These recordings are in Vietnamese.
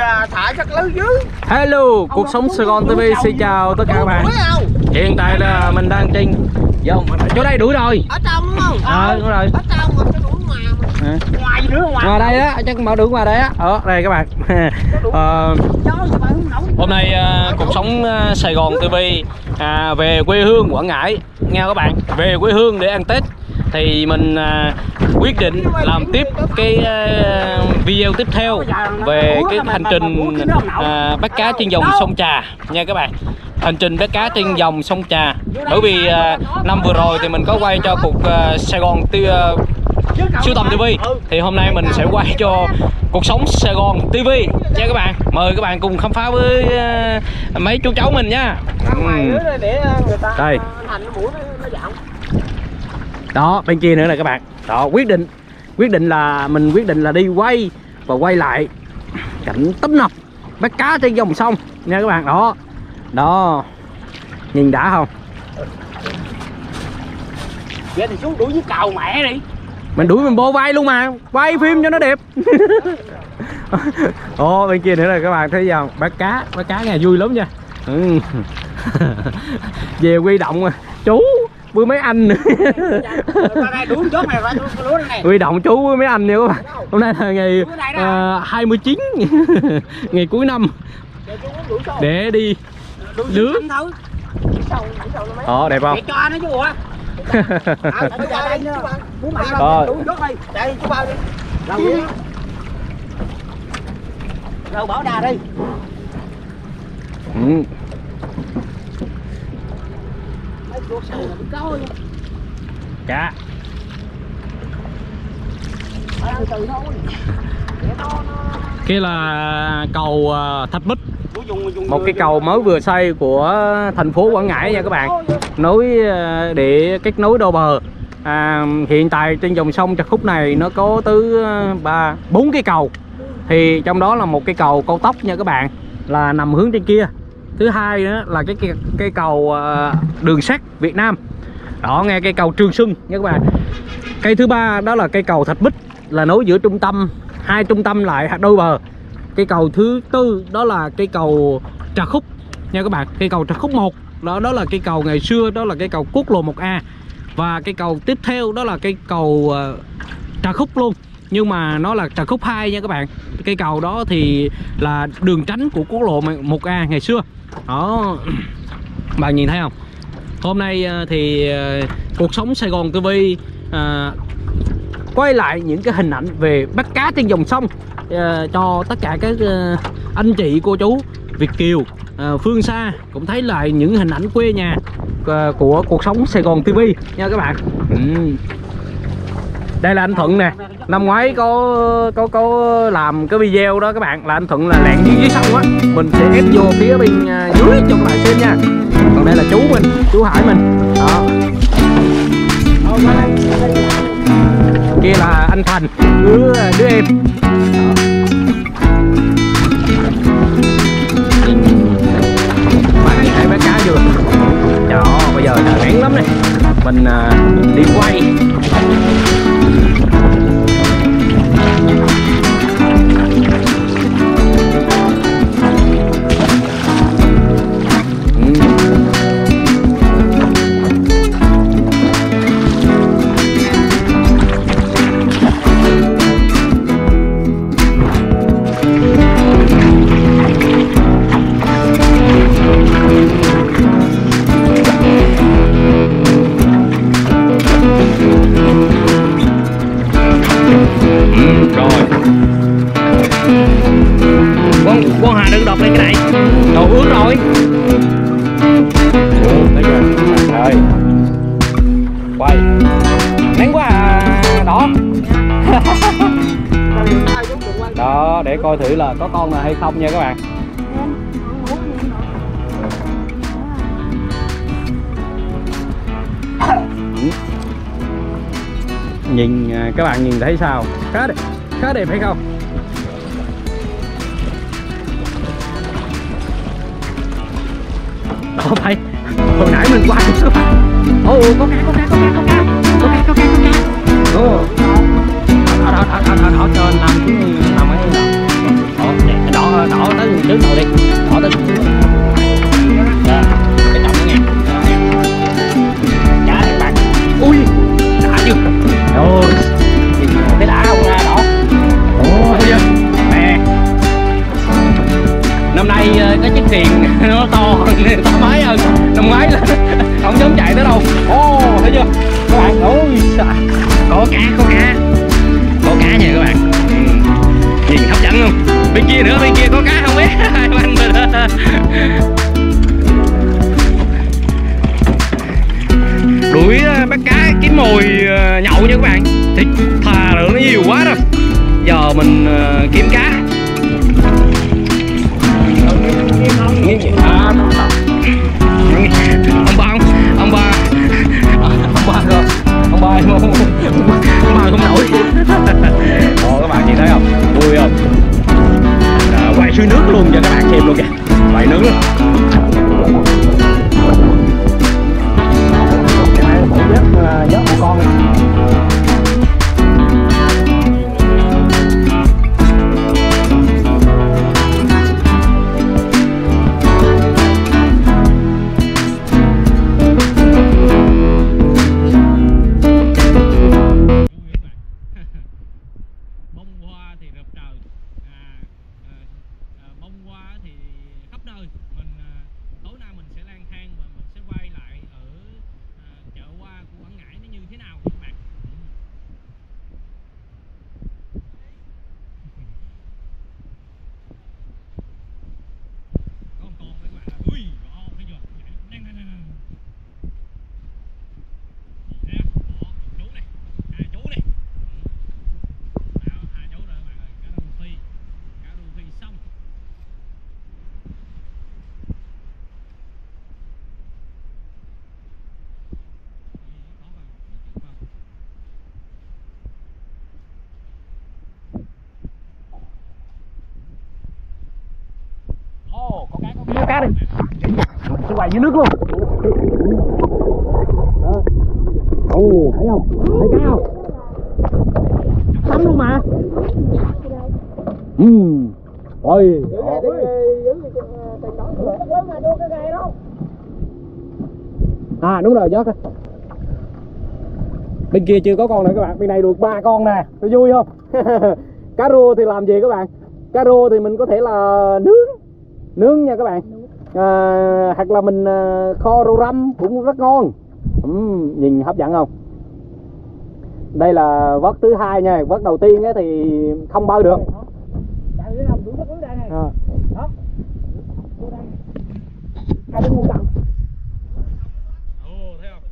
à, thả chắc lớn dưới. Hello, cuộc sống Sài Gòn TV xin chào tất cả các bạn. Hiện tại là mình đang trên dòng chỗ đây đuổi rồi. ở trong đúng không? Ờ đúng rồi. ở trong mà cái đuổi ngoài mà. À. ngoài nữa ngoài Ngoài đây á, chắc bảo đuổi ngoài đây á. Ở đây các bạn. Ờ, hôm nay à, cuộc sống à, Sài Gòn TV à, về quê hương Quảng Ngãi. Nghe các bạn về quê hương để ăn Tết thì mình à, quyết định làm tiếp cái à, video tiếp theo về cái hành trình à, bắt cá trên dòng sông Trà. Nha các bạn hành trình bắt cá trên dòng sông Trà. Bởi vì à, năm vừa rồi thì mình có quay cho cục à, Sài Gòn Ti- à, siêu tầm TV thì hôm nay mình sẽ quay cho cuộc sống Sài Gòn TV nha các bạn mời các bạn cùng khám phá với à, mấy chú cháu mình nha. Nữa để à, Đây. thành cái mũi nó, nó dạo đó bên kia nữa nè các bạn. Đó quyết định. Quyết định là mình quyết định là đi quay và quay lại cảnh tấp nập bắt cá trên dòng sông nha các bạn. Đó. Đó. Nhìn đã không? Vậy thì xuống đuổi với cầu mẹ đi. Mình đuổi mình bô vai luôn mà. Quay phim cho nó đẹp. Ồ bên kia nữa là các bạn. Thấy không? Bắt cá. Bắt cá nghe vui lắm nha. Ừ. về quy động chú với mấy anh nữa. Ra đây đuổi chốt này ra đuổi đây này. Huy động chú với mấy anh nha các bạn. Hôm nay là ngày uh, 29 ngày cuối năm. Để đi. Lứa. đó đẹp không? Để cho nó chứ bộ á à, bây giờ đây nữa muốn bạn Rồi. đuổi chốt đi đây chú bao đi đâu vậy đâu bỏ đà đi ừ. Dạ. Mấy chuột là cá từ từ thôi kia là cầu ờ, thạch bích. Một cái cầu mới vừa xây của thành phố Quảng Ngãi nha các bạn. Nối ờ, địa để kết nối đôi bờ. À, hiện tại trên dòng sông Trà Khúc này nó có tới ờ, ba bốn cái cầu. Thì trong đó là một cái cầu cao tốc nha các bạn là nằm hướng trên kia thứ hai nữa là cái cây cây cầu ờ, đường sắt Việt Nam. Đó, nghe cây cầu Trường Xuân nha các bạn. Cây thứ ba đó là cây cầu Thạch Bích, là nối giữa trung tâm, hai trung tâm lại đôi bờ. Cây cầu thứ tư đó là cây cầu Trà Khúc nha các bạn. Cây cầu Trà Khúc 1 đó đó là cây cầu ngày xưa, đó là cây cầu quốc lộ 1A và cây cầu tiếp theo đó là cây cầu ờ, Trà Khúc luôn. Nhưng mà nó là Trà Khúc 2 nha các bạn. Cây cầu đó thì là đường tránh của quốc lộ 1A ngày xưa đó. Bạn nhìn thấy không? Hôm nay ờ, thì ờ, cuộc sống Sài Gòn TV à, ờ, quay lại những cái hình ảnh về bắt cá trên dòng sông à, cho tất cả các à, anh chị cô chú Việt kiều à, phương xa cũng thấy lại những hình ảnh quê nhà à, của cuộc sống Sài Gòn TV nha các bạn. Ừ đây là anh Thuận nè. Năm ngoái có có có làm cái video đó các bạn. Là anh Thuận là lẹn dưới dưới sông á. Mình sẽ ép vô phía bên à, dưới cho các bạn xem nha. Còn đây là chú mình chú Hải mình. Đó. Kia là anh Thành đứa đứa em. Bạn nhìn thấy bé cá chưa? Trời bây giờ là nắng lắm này. Mình à, đi quay. Rồi. Quay. Nắng quá à đó. Đó, để coi thử là có con là hay không nha các bạn. Nhìn à, các bạn nhìn thấy sao? Khá đẹp khá đẹp hay không? Đó phải hồi nãy mình quay các bạn ồ ồ, có cá có cá có cá có cá có cá có cá có cá ồ đó đó đó đó đó, đó trên nằm nằm ấy đó, đỏ đỏ trước đầu đi đỏ tới Đó, gì nữa, bên kia có cá không biết anh đuổi ờ, bắt cá kiếm mồi ờ, nhậu nha các bạn. Thì thà lượng nó nhiều quá rồi giờ mình ờ, kiếm cá. Có cá, đi. Sẽ quay dưới nước luôn. Ồ, thấy không? Thấy cá không? Tắm luôn mà. Ừ. Ôi. À đúng rồi, vớt á. Bên kia chưa có con nữa các bạn, bên này được ba con nè, có vui không? cá rô thì làm gì các bạn? Cá rô thì mình có thể là nướng, nướng nha các bạn. À, hoặc là mình à, kho rau răm cũng rất ngon. Ừm, nhìn hấp dẫn không? Đây là vớt thứ hai nha, vớt đầu tiên ấy thì không bơi được. À. Ồ, thấy không?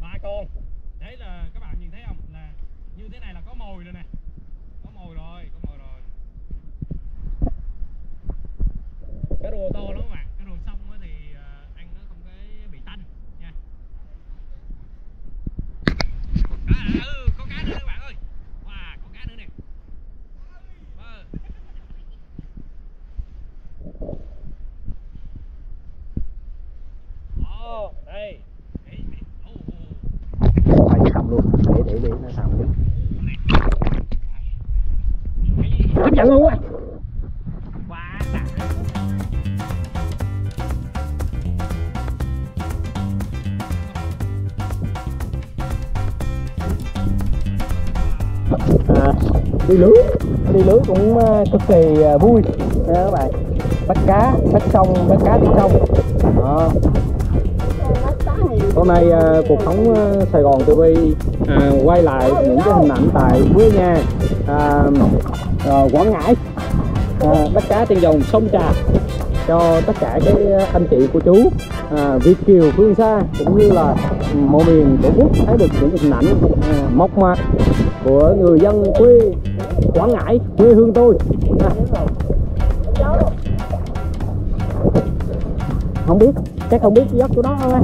Ba con. Đấy là các bạn nhìn thấy không? Là như thế này là có mồi rồi nè. Có mồi rồi, có mồi rồi. Cái rùa to lắm các bạn. Cái rùa xong á thì ờ, ăn nó không có bị tanh nha. À, ừ, có cá nữa các bạn ơi. Wow, có cá nữa nè. Vâng. Ồ, đây. Với cầm luôn. Để để để nó sầm chứ. Hấp dẫn luôn á. Đi lưới. Đi lưới cũng ờ, cực kỳ ờ, vui. Nha các bạn. Bắt cá bắt sông bắt cá trên sông. Đó. Hôm nay uh, cuộc sống uh, Sài Gòn TV uh, quay lại những cái hình ảnh tại Quế Nha uh, uh, Quảng Ngãi. Uh, bắt cá trên dòng sông Trà cho tất cả cái anh chị cô chú à, Việt kiều phương xa cũng như là mọi miền tổ quốc thấy được những hình ảnh à, mộc mạc của người dân quê. Quảng Ngãi quê hương tôi. À. không biết chắc không biết dắt của đó thôi.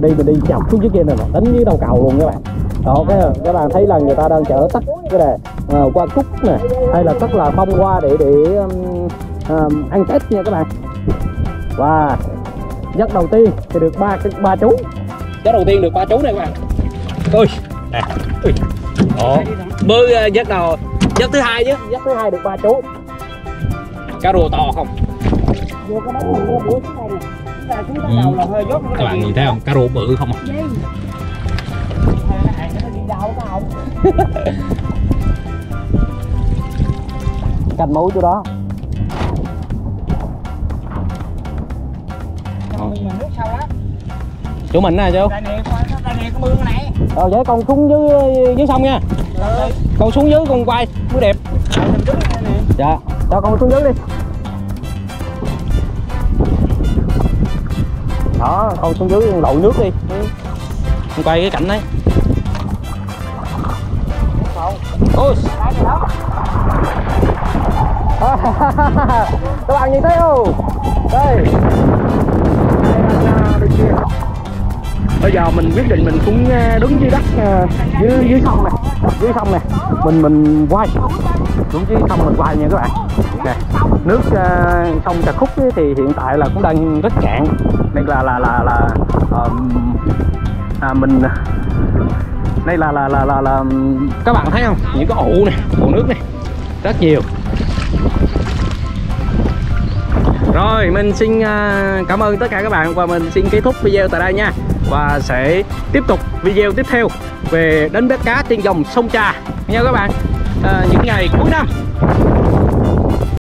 Đi mình đi chọc xuống dưới kia này mà tính dưới đầu cầu luôn các bạn. Đó cái các bạn thấy là người ta đang chở tắt cái này à, qua cúc nè hay là tất là bông qua để để um, um, ăn tết nha các bạn. Và giấc đầu tiên thì được ba cái ba chú. Giấc đầu tiên được ba chú này các bạn. Ui nè ui. Đó. Bơi uh, giấc đầu giấc thứ hai chứ. Giấc thứ hai được ba chú. Cá rùa to không? Vô cái đó buổi nè. Chúng ta Ừ. đầu là hơi dốt các bạn nhìn thấy không? Cá rùa bự không dây nó đi đâu cái không canh mối chỗ đó. Nước sâu lắm. Chỗ mình nè chú. Đây nè coi đây nè có mương này. Rồi vậy con xuống dưới dưới sông nha. Rồi con xuống dưới con quay mới đẹp. Dạ. Cho con xuống dưới đi. Đó con xuống dưới lội nước đi. Con quay cái cảnh đấy. Ôi. Các bạn nhìn thấy không? Đây bây giờ mình quyết định mình cũng ờ, đứng dưới đất ờ, dưới dưới sông này. Dưới sông này. Mình mình quay. Xuống dưới sông mình quay nha các bạn. Nè nước uh, sông Trà Khúc ấy thì hiện tại là cũng đang rất cạn. Đây là là là là um, à, mình đây là là là là là các bạn thấy không? Những cái ụ này ụ nước này. Rất nhiều. Rồi mình xin cảm ơn tất cả các bạn và mình xin kết thúc video tại đây nha và sẽ tiếp tục video tiếp theo về đánh bắt cá trên dòng sông Trà. Nha các bạn à, những ngày cuối năm.